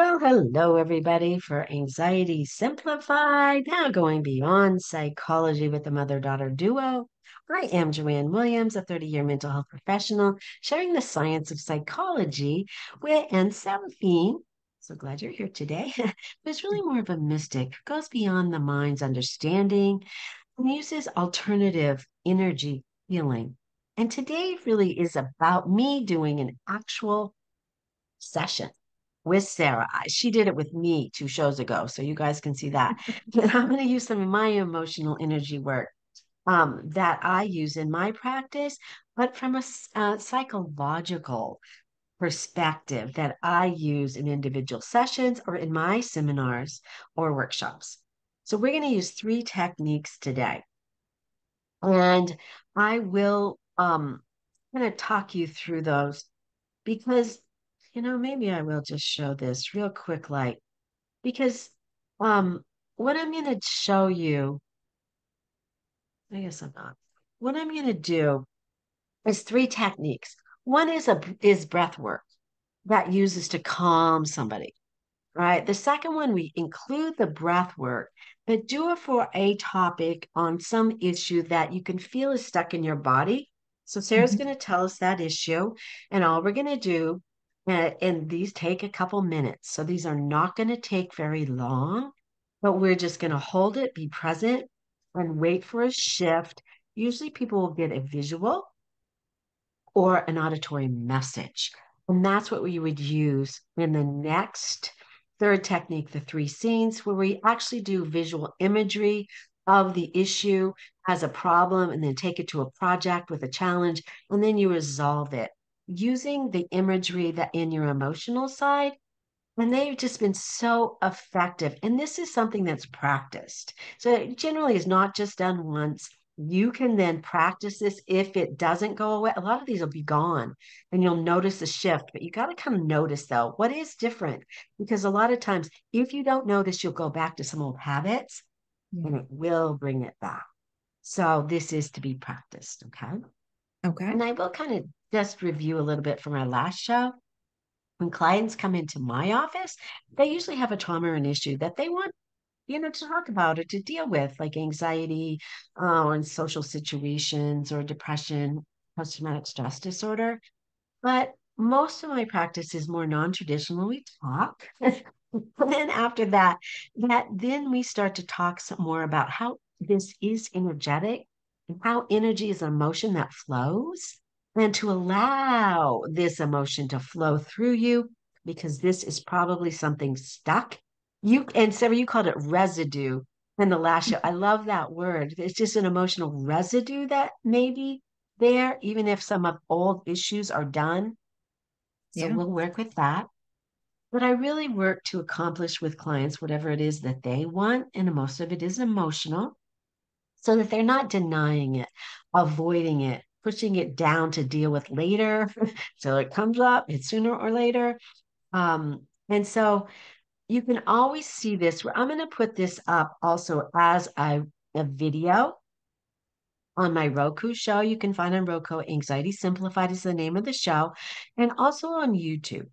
Well, hello, everybody, for Anxiety Simplified, now going beyond psychology with the mother daughter duo. I am Joanne Williams, a 30 year mental health professional, sharing the science of psychology with and Serraphine. So glad you're here today. it's really more of a mystic, goes beyond the mind's understanding and uses alternative energy healing. And today really is about me doing an actual session with Sarah. She did it with me two shows ago, so you guys can see that. I'm going to use some of my emotional energy work um, that I use in my practice, but from a uh, psychological perspective that I use in individual sessions or in my seminars or workshops. So we're going to use three techniques today. And I will um, kind of talk you through those because you know, maybe I will just show this real quick, like, because um, what I'm going to show you, I guess I'm not. What I'm going to do is three techniques. One is a is breath work that uses to calm somebody. Right. The second one, we include the breath work, but do it for a topic on some issue that you can feel is stuck in your body. So Sarah's mm-hmm. going to tell us that issue, and all we're going to do and, and these take a couple minutes. So these are not going to take very long, but we're just going to hold it, be present, and wait for a shift. Usually people will get a visual or an auditory message. And that's what we would use in the next third technique, the three scenes, where we actually do visual imagery of the issue as a problem and then take it to a project with a challenge, and then you resolve it using the imagery that in your emotional side and they've just been so effective. And this is something that's practiced. So it generally is not just done once. You can then practice this if it doesn't go away. A lot of these will be gone and you'll notice a shift but you got to kind of notice though what is different? Because a lot of times if you don't notice you'll go back to some old habits yeah. and it will bring it back. So this is to be practiced okay okay and i will kind of just review a little bit from our last show. When clients come into my office, they usually have a trauma or an issue that they want, you know, to talk about or to deal with, like anxiety uh, or in social situations or depression, post traumatic stress disorder. But most of my practice is more non-traditional. We talk. then after that, that then we start to talk some more about how this is energetic and how energy is an emotion that flows and to allow this emotion to flow through you because this is probably something stuck. You and Sarah, you called it residue in the last show. I love that word. It's just an emotional residue that maybe there, even if some of old issues are done. So yeah. we'll work with that. But I really work to accomplish with clients whatever it is that they want, and most of it is emotional, so that they're not denying it, avoiding it, pushing it down to deal with later. so it comes up, it's sooner or later. Um, and so you can always see this. I'm going to put this up also as a, a video on my Roku show. You can find on Roku. Anxiety Simplified is the name of the show, and also on YouTube.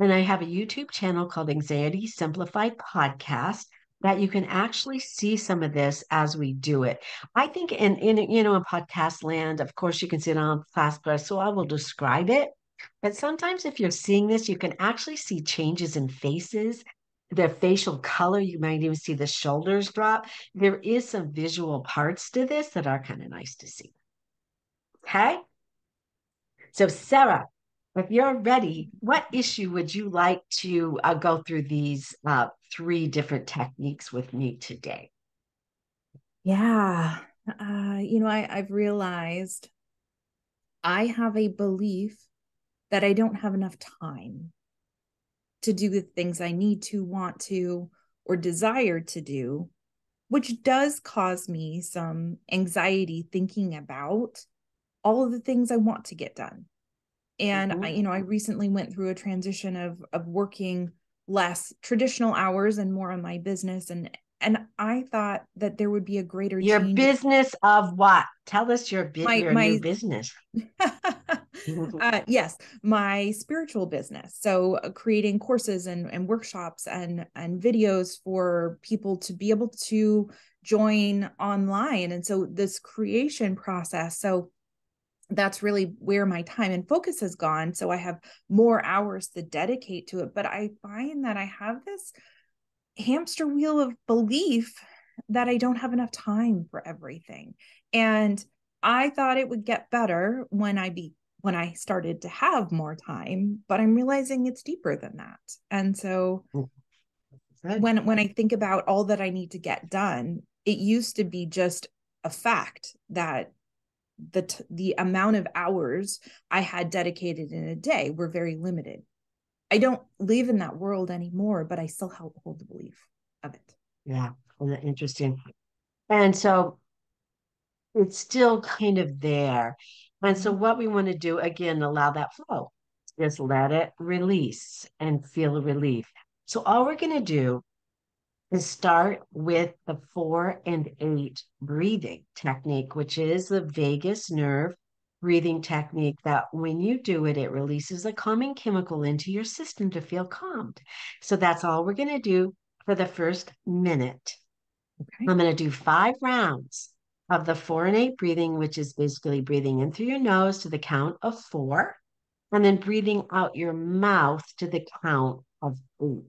And I have a YouTube channel called Anxiety Simplified Podcast that you can actually see some of this as we do it. I think in in you know in podcast land, of course you can see it on class so I will describe it. But sometimes if you're seeing this, you can actually see changes in faces, the facial color. You might even see the shoulders drop. There is some visual parts to this that are kind of nice to see. Okay. So Sarah, if you're ready, what issue would you like to uh, go through these uh, three different techniques with me today? Yeah. Uh, you know, I, I've realized I have a belief that I don't have enough time to do the things I need to, want to, or desire to do, which does cause me some anxiety thinking about all of the things I want to get done and mm-hmm. I, you know i recently went through a transition of of working less traditional hours and more on my business and and i thought that there would be a greater your change. business of what tell us your, bu- my, your my, new business uh, yes, my spiritual business. So uh, creating courses and, and workshops and and videos for people to be able to join online. And so this creation process. So that's really where my time and focus has gone. So I have more hours to dedicate to it. But I find that I have this hamster wheel of belief that I don't have enough time for everything. And I thought it would get better when I be when I started to have more time, but I'm realizing it's deeper than that. And so when when I think about all that I need to get done, it used to be just a fact that the t- the amount of hours I had dedicated in a day were very limited. I don't live in that world anymore, but I still hold the belief of it. Yeah, interesting. And so it's still kind of there. And so, what we want to do again, allow that flow, just let it release and feel relief. So, all we're going to do is start with the four and eight breathing technique, which is the vagus nerve breathing technique that when you do it, it releases a calming chemical into your system to feel calmed. So, that's all we're going to do for the first minute. Okay. I'm going to do five rounds of the four and eight breathing, which is basically breathing in through your nose to the count of four, and then breathing out your mouth to the count of eight.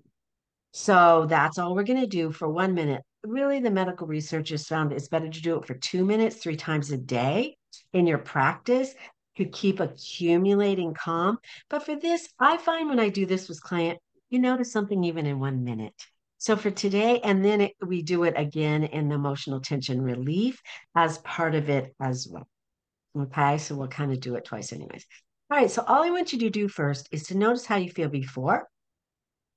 So that's all we're going to do for one minute. Really, the medical researchers found it's better to do it for two minutes, three times a day in your practice to keep accumulating calm. But for this, I find when I do this with client, you notice something even in one minute. So for today, and then it, we do it again in the emotional tension relief as part of it as well. Okay, so we'll kind of do it twice, anyways. All right, so all I want you to do first is to notice how you feel before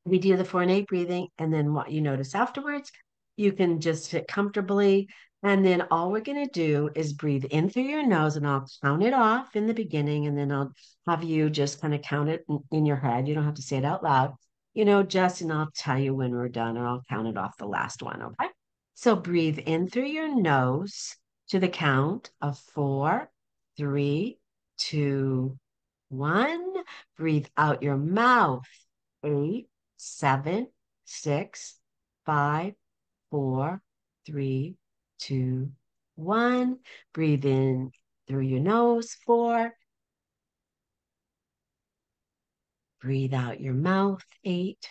we do the four and eight breathing, and then what you notice afterwards. You can just sit comfortably, and then all we're going to do is breathe in through your nose, and I'll count it off in the beginning, and then I'll have you just kind of count it in, your head. You don't have to say it out loud you know, just and I'll tell you when we're done or I'll count it off the last one. Okay. So breathe in through your nose to the count of four, three, two, one. Breathe out your mouth. Eight, seven, six, five, four, three, two, one. Breathe in through your nose. Four, Breathe out your mouth, eight.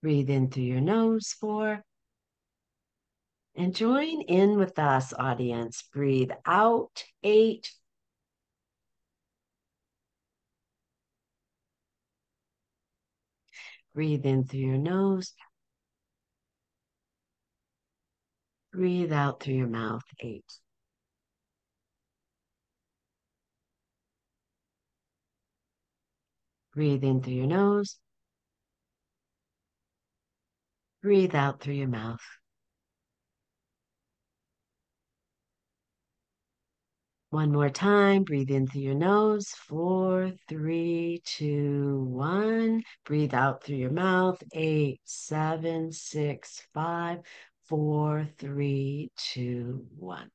Breathe in through your nose, four. And join in with us, audience. Breathe out, eight. Breathe in through your nose. Breathe out through your mouth, eight. Breathe in through your nose. Breathe out through your mouth. One more time. Breathe in through your nose. Four, three, two, one. Breathe out through your mouth. Eight, seven, six, five, four, three, two, one.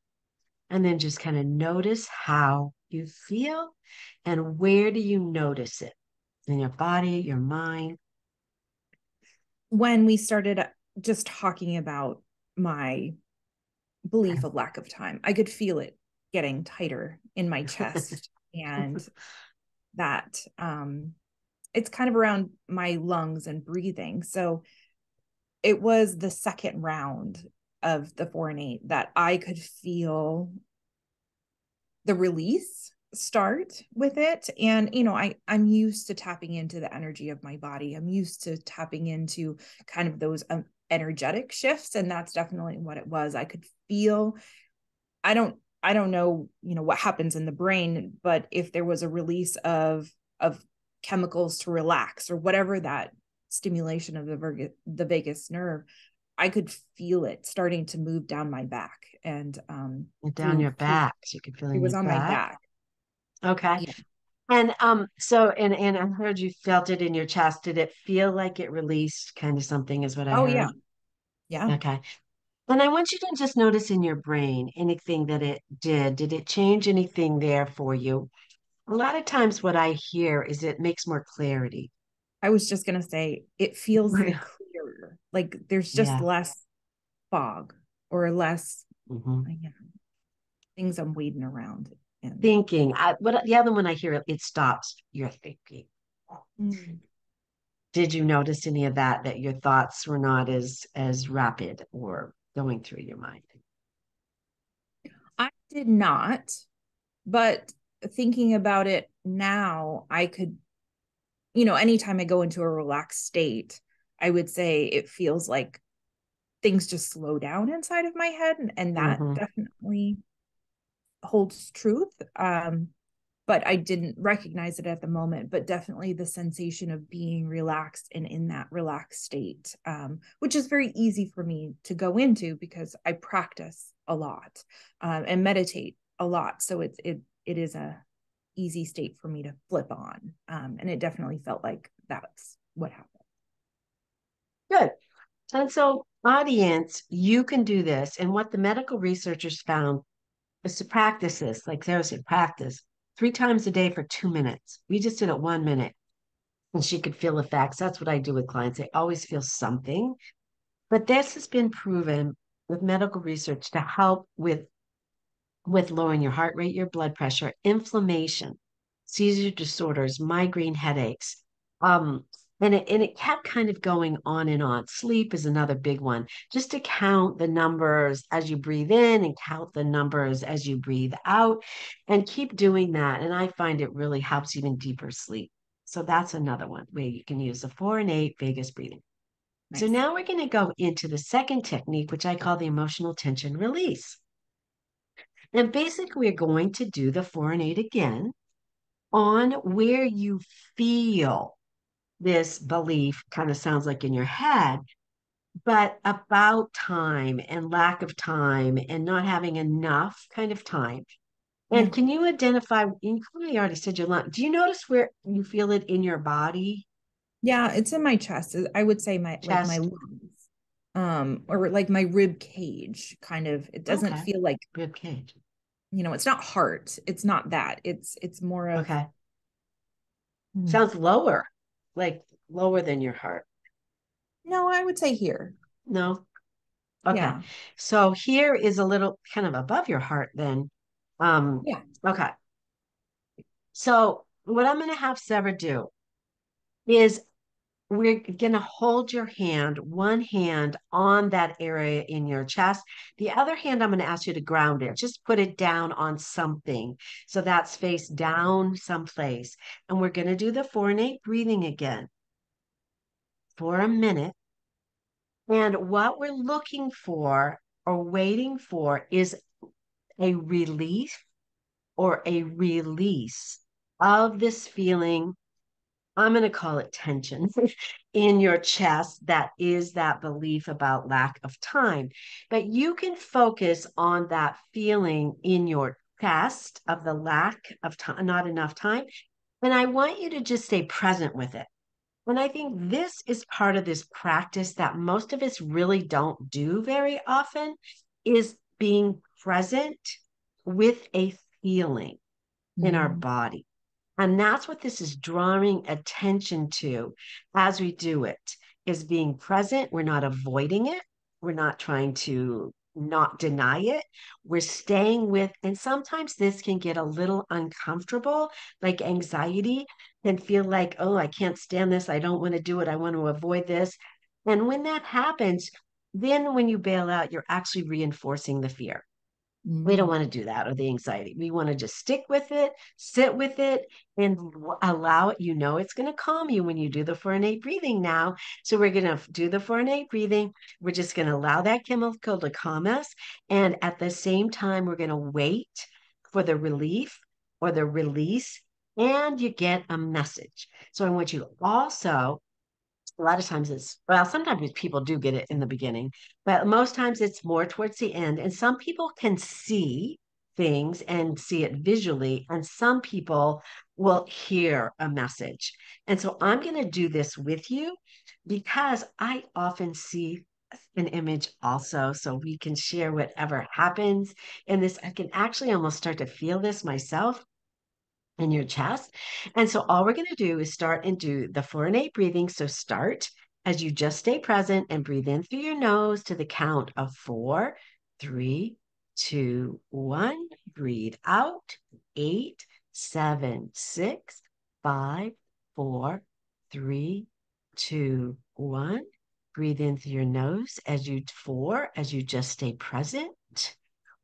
And then just kind of notice how you feel and where do you notice it? in your body, your mind? When we started uh, just talking about my belief of lack of time, I could feel it getting tighter in my chest and that um it's kind of around my lungs and breathing. So it was the second round of the four and eight that I could feel the release start with it. And you know i i'm used to tapping into the energy of my body. I'm used to tapping into kind of those um, energetic shifts and that's definitely what it was. I could feel i don't i don't know you know what happens in the brain but if there was a release of of chemicals to relax or whatever that stimulation of the the vagus nerve I could feel it starting to move down my back and um down your back. So you could feel it, it was on back. my back. Okay. Yeah. And um, so and and I heard you felt it in your chest. Did it feel like it released kind of something? Is what I oh, heard. yeah. Yeah. Okay. And I want you to just notice in your brain anything that it did. Did it change anything there for you? A lot of times, what I hear is it makes more clarity. I was just going to say it feels clearer. Like there's just yeah. less fog or less mm-hmm. know, things I'm wading around. In. Thinking. I, what the other one I hear it stops your thinking. Mm. Did you notice any of that? That your thoughts were not as as rapid or going through your mind? I did not, but thinking about it now, I could, you know, anytime I go into a relaxed state, I would say it feels like things just slow down inside of my head. And, and that mm-hmm. definitely holds truth. Um, but I didn't recognize it at the moment, but definitely the sensation of being relaxed and in that relaxed state, um, which is very easy for me to go into because I practice a lot um, and meditate a lot. So it's it it is a easy state for me to flip on, um, and it definitely felt like that's what happened. Good. And so, audience, you can do this. And what the medical researchers found is to practice this, like Sarah said, practice three times a day for two minutes. We just did it one minute and she could feel effects. That's what I do with clients. They always feel something. But this has been proven with medical research to help with with lowering your heart rate, your blood pressure, inflammation, seizure disorders, migraine headaches, um, and it, and it kept kind of going on and on. Sleep is another big one. Just to count the numbers as you breathe in and count the numbers as you breathe out and keep doing that. And I find it really helps even deeper sleep. So that's another one where you can use the four and eight vagus breathing. Nice. So now we're going to go into the second technique, which I call the emotional tension release. And basically, we're going to do the four and eight again on where you feel this belief kind of sounds like in your head, but about time and lack of time and not having enough kind of time. And can you identify? You probably already said your lung. Do you notice where you feel it in your body? Yeah, it's in my chest. I would say my chest. like my lungs, um, or like my rib cage. Kind of. It doesn't okay. feel like rib cage. You know, it's not heart. It's not that. It's it's more of. Okay. Hmm. Sounds lower like lower than your heart? No, I would say here. No. Okay. Yeah. So here is a little kind of above your heart then. Um yeah. okay. So what I'm going to have Sarah do is we're going to hold your hand, one hand on that area in your chest. The other hand, I'm going to ask you to ground it. Just put it down on something. So that's face down someplace. And we're going to do the four and eight breathing again for a minute. And what we're looking for or waiting for is a relief or a release of this feeling I'm going to call it tension in your chest. That is that belief about lack of time. But you can focus on that feeling in your chest of the lack of time, not enough time. And I want you to just stay present with it. And I think this is part of this practice that most of us really don't do very often is being present with a feeling mm. in our mm-hmm. body. And that's what this is drawing attention to as we do it is being present. We're not avoiding it. We're not trying to not deny it. We're staying with, and sometimes this can get a little uncomfortable, like anxiety can feel like, oh, I can't stand this. I don't want to do it. I want to avoid this. And when that happens, then when you bail out, you're actually reinforcing the fear. We don't mm. want to do that or the anxiety. We want to just stick with it, sit with it, and allow it. You know, it's going to calm you when you do the four and eight breathing now. So we're going to do the four and eight breathing. We're just going to allow that chemical to calm us. And at the same time, we're going to wait for the relief or the release, and you get a message. So I want you also a lot of times it's well sometimes people do get it in the beginning but most times it's more towards the end and some people can see things and see it visually and some people will hear a message and so i'm going to do this with you because i often see an image also so we can share whatever happens in this. I can actually almost start to feel this myself in your chest. And so all we're going to do is start and do the four and eight breathing. So start as you just stay present and breathe in through your nose to the count of four, three, two, one. Breathe out. Eight, seven, six, five, four, three, two, one. Breathe in through your nose as you four, as you just stay present.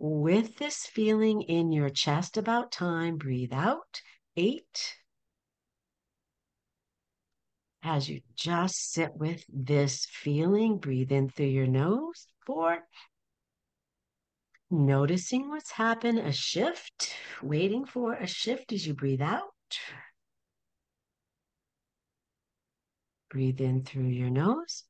With this feeling in your chest about time, breathe out. Eight. As you just sit with this feeling, breathe in through your nose. Four. Noticing what's happened, a shift, waiting for a shift as you breathe out. Breathe in through your nose.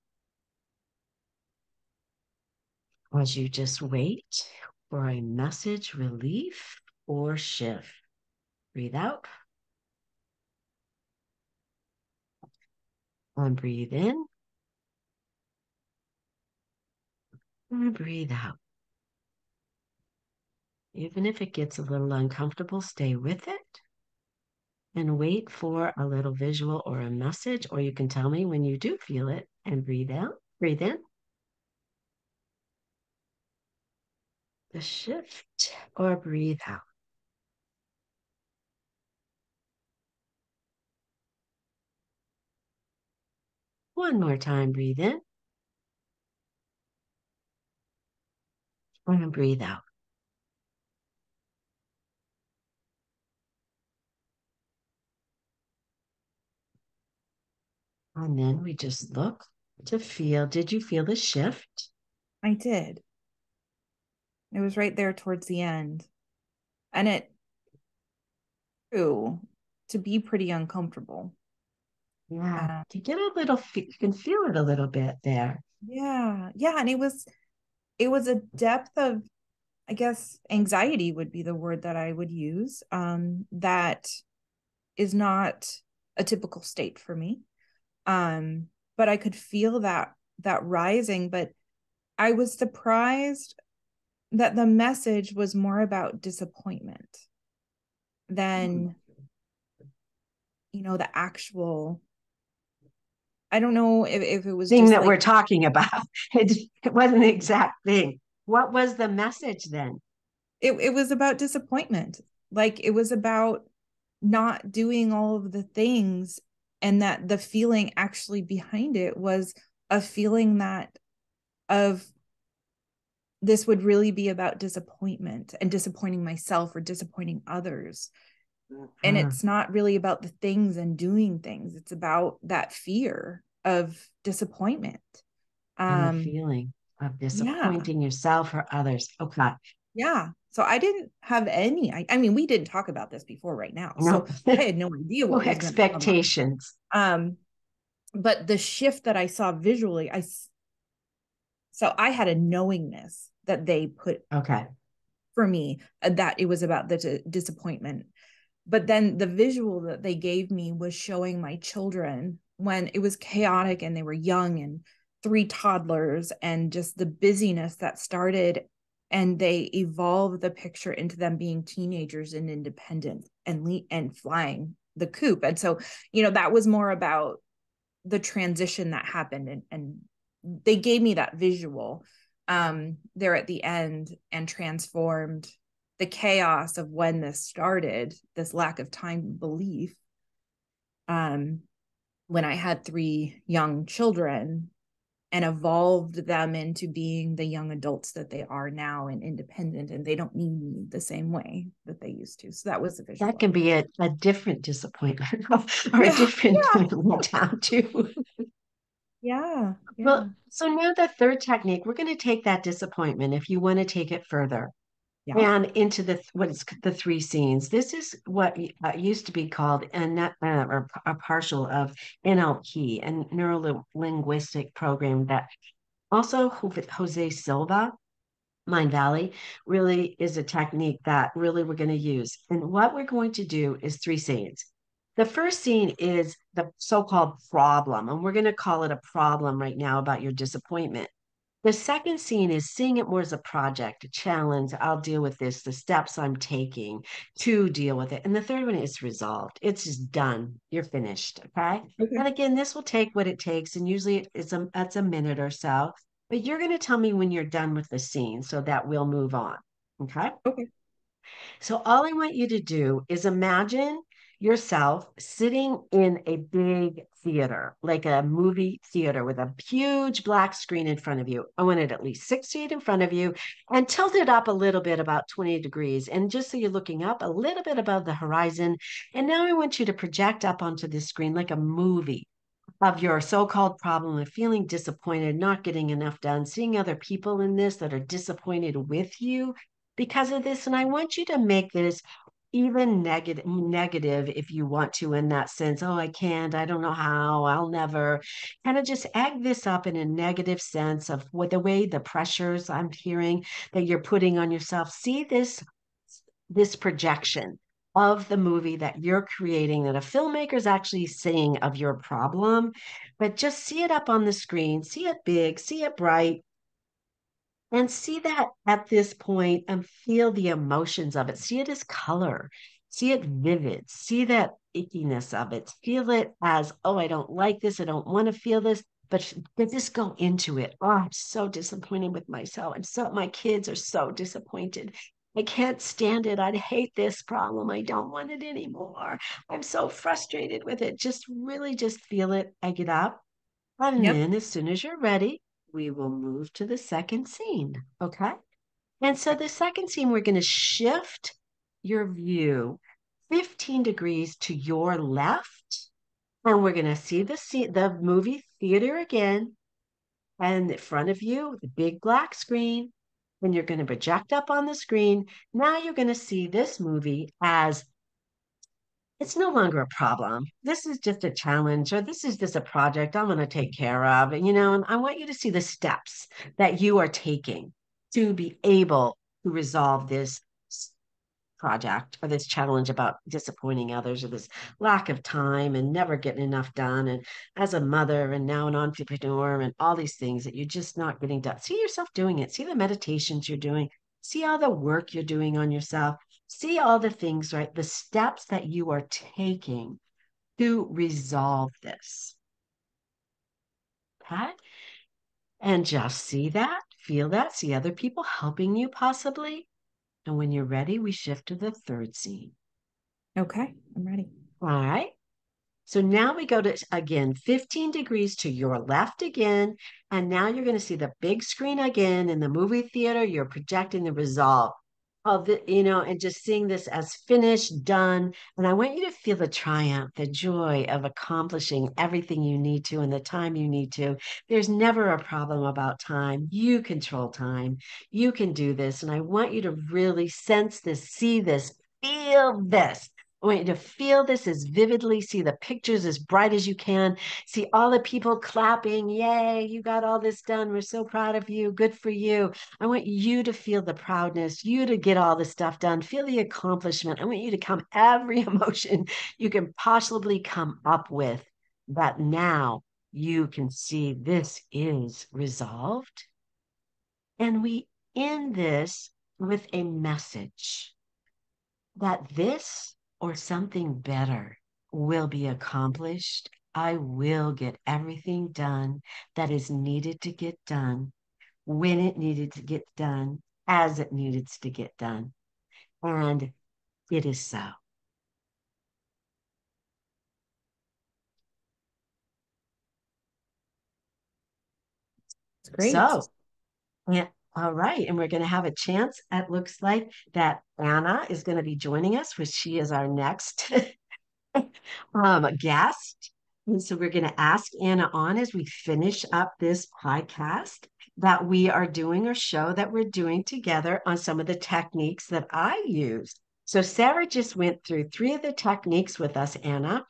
As you just wait for a message, relief, or shift. Breathe out. And breathe in. And breathe out. Even if it gets a little uncomfortable, stay with it and wait for a little visual or a message, or you can tell me when you do feel it and breathe out, breathe in. The shift or breathe out. One more time, breathe in. And breathe out. And then we just look to feel. Did you feel the shift? I did. It was right there towards the end. And it grew to be pretty uncomfortable. Yeah. To get a little you can feel it a little bit there. Yeah. Yeah. And it was it was a depth of I guess anxiety would be the word that I would use. Um, that is not a typical state for me um but i could feel that that rising but i was surprised that the message was more about disappointment than hmm. you know the actual i don't know if, if it was thing that like, we're talking about. It, it wasn't the exact thing. What was the message then? It, it was about disappointment. Like it was about not doing all of the things and that the feeling actually behind it was a feeling that of this would really be about disappointment and disappointing myself or disappointing others mm-hmm. and it's not really about the things and doing things it's about that fear of disappointment um feeling of disappointing yeah. yourself or others okay yeah so I didn't have any. I, I mean, we didn't talk about this before right now, no. so I had no idea what no expectations. Um, but the shift that I saw visually, I so I had a knowingness that they put okay for me uh, that it was about the d- disappointment. But then the visual that they gave me was showing my children when it was chaotic and they were young and three toddlers and just the busyness that started and they evolve the picture into them being teenagers and independent and le- and flying the coop and so you know that was more about the transition that happened and, and they gave me that visual um there at the end and transformed the chaos of when this started this lack of time belief um when i had three young children and evolved them into being the young adults that they are now and independent and they don't need me the same way that they used to. So that was the vision that can be a, a different disappointment or yeah, a different yeah. down too yeah, yeah well so now the third technique we're going to take that disappointment if you want to take it further yeah. and into the what is the three scenes. This is what uh, used to be called a uh, or a partial of NLP, a neuro linguistic program that also Jose Silva, Mindvalley, really is a technique that really we're going to use. And what we're going to do is three scenes. The first scene is the so called problem, and we're going to call it a problem right now about your disappointment. The second scene is seeing it more as a project, a challenge. I'll deal with this, the steps I'm taking to deal with it. And the third one is resolved. It's just done. You're finished. Okay. Okay. And again, this will take what it takes. And usually it's a, it's a minute or so. But you're going to tell me when you're done with the scene so that we'll move on. Okay. Okay. So all I want you to do is imagine yourself sitting in a big theater, like a movie theater with a huge black screen in front of you. I want it at least six feet in front of you and tilt it up a little bit, about 20 degrees. And just so you're looking up a little bit above the horizon. And now I want you to project up onto the screen like a movie of your so-called problem of feeling disappointed, not getting enough done, seeing other people in this that are disappointed with you because of this. And I want you to make this even negative negative if you want to in that sense oh i can't i don't know how i'll never kind of just egg this up in a negative sense of what the way the pressures i'm hearing that you're putting on yourself. See this this projection of the movie that you're creating that a filmmaker is actually seeing of your problem but just see it up on the screen see it big see it bright and see that at this point and feel the emotions of it. See it as color, see it vivid, see that ickiness of it, feel it as, oh, I don't like this, I don't want to feel this, but, just go into it. Oh, I'm so disappointed with myself. I'm so, my kids are so disappointed. I can't stand it. I hate this problem. I don't want it anymore. I'm so frustrated with it. Just really just feel it, egg it up. And Yep. then as soon as you're ready, we will move to the second scene. Okay. And so the second scene, we're going to shift your view 15 degrees to your left. And we're going to see the, see the movie theater again. And in front of you, the big black screen. And you're going to project up on the screen. Now you're going to see this movie as it's no longer a problem. This is just a challenge, or this is just a project I'm going to take care of. And, You know, and I want you to see the steps that you are taking to be able to resolve this project or this challenge about disappointing others or this lack of time and never getting enough done. And as a mother and now an entrepreneur and all these things that you're just not getting done. See yourself doing it. See the meditations you're doing. See all the work you're doing on yourself see all the things, right? The steps that you are taking to resolve this. Okay. And just see that, feel that, see other people helping you possibly. And when you're ready, we shift to the third scene. Okay, I'm ready. All right. So now we go to again 15 degrees to your left again. And now you're going to see the big screen again in the movie theater. You're projecting the resolve of the, you know, and just seeing this as finished, done. And I want you to feel the triumph, the joy of accomplishing everything you need to in the time you need to. There's never a problem about time. You control time. You can do this. And I want you to really sense this, see this, feel this. I want you to feel this as vividly, see the pictures as bright as you can, see all the people clapping. Yay, you got all this done. We're so proud of you. Good for you. I want you to feel the proudness, you to get all the stuff done, feel the accomplishment. I want you to come every emotion you can possibly come up with that now you can see this is resolved. And we end this with a message that this or something better will be accomplished. I will get everything done that is needed to get done when it needed to get done, as it needed to get done. And it is so. It's great. So, yeah, all right. And we're going to have a chance, it looks like, that Anna is going to be joining us, which she is our next um, guest. And so we're going to ask Anna on as we finish up this podcast that we are doing or show that we're doing together on some of the techniques that I use. So Sarah just went through three of the techniques with us, Anna.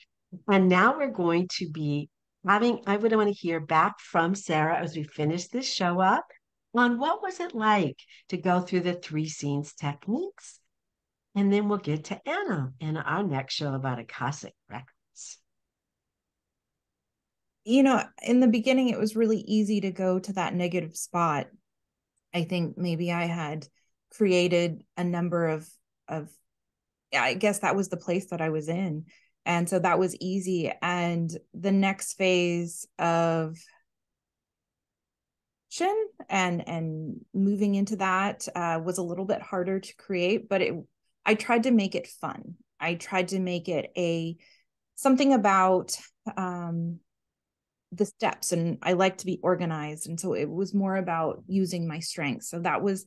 And now we're going to be having, I would want to hear back from Sarah as we finish this show up on what was it like to go through the three scenes techniques. And then we'll get to Anna in our next show about Akashic Records. you know, in the beginning, it was really easy to go to that negative spot. I think maybe I had created a number of, of, I guess that was the place that I was in. And so that was easy. And the next phase of and and moving into that uh, was a little bit harder to create but it i tried to make it fun. I tried to make it a something about um, the steps and i like to be organized and so it was more about using my strengths. So that was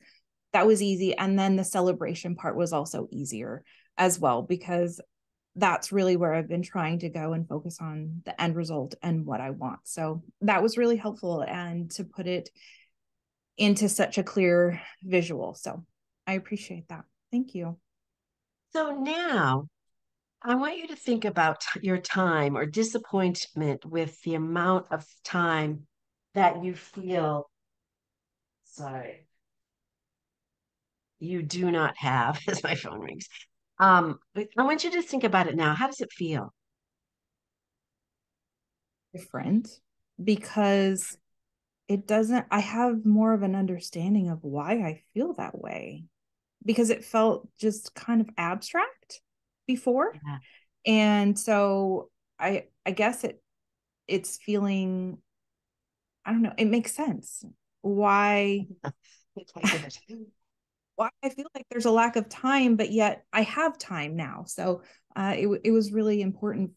that was easy. And then the celebration part was also easier as well because that's really where I've been trying to go and focus on the end result and what I want. So that was really helpful and to put it into such a clear visual. So I appreciate that. Thank you. So now I want you to think about your time or disappointment with the amount of time that you feel, sorry, you do not have, as my phone rings, um, I want you to think about it now. How does it feel? Different because it doesn't, I have more of an understanding of why I feel that way because it felt just kind of abstract before. Yeah. And so I I guess it it's feeling I don't know, it makes sense why why I feel like there's a lack of time, but yet I have time now. So uh, it, it was really important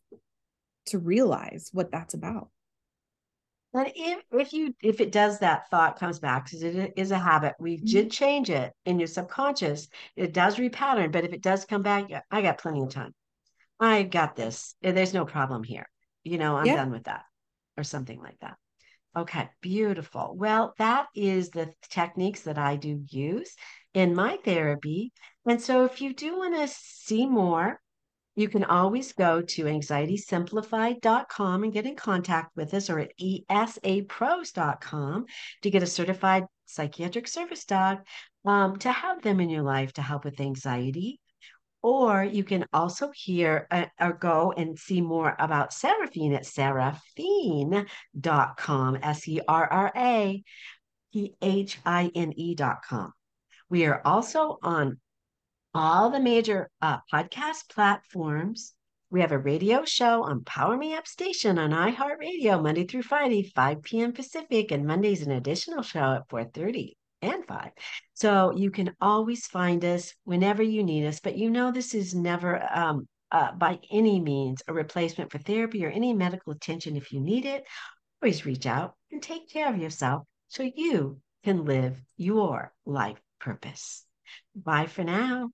to realize what that's about. And if, if you if it does that thought comes back because it is a habit, we mm-hmm. did change it in your subconscious. It does repattern, but if it does come back, I got plenty of time. I got this. There's no problem here. You know, I'm yeah. done with that, or something like that. Okay, beautiful. Well, that is the techniques that I do use in my therapy. And so if you do want to see more, you can always go to anxietysimplified.com and get in contact with us or at esapros.com to get a certified psychiatric service dog um, to have them in your life to help with anxiety. Or you can also hear uh, or go and see more about Seraphine at serraphine.com, S E R R A P H I N E.com. We are also on all the major uh, podcast platforms. We have a radio show on Power Me Up Station on iHeartRadio Monday through Friday, 5 p.m. Pacific, and Monday's an additional show at 4:30 and 5. So you can always find us whenever you need us, but you know this is never um, uh, by any means a replacement for therapy or any medical attention if you need it. Always reach out and take care of yourself so you can live your life purpose. Bye for now.